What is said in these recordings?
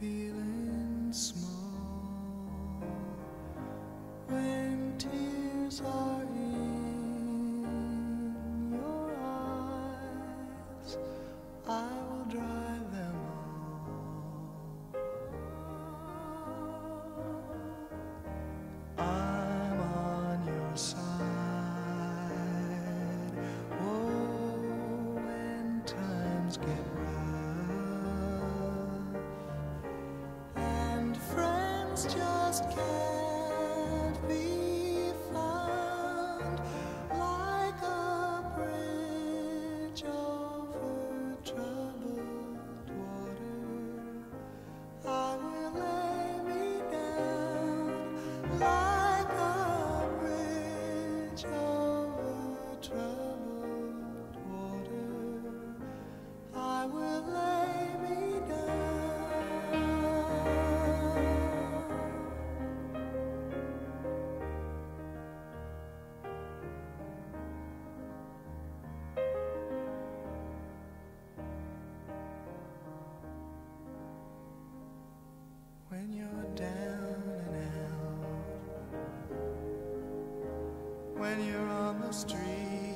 feeling small when tears are when you're on the street.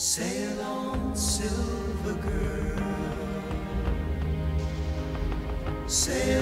Sail on, silver girl. Sail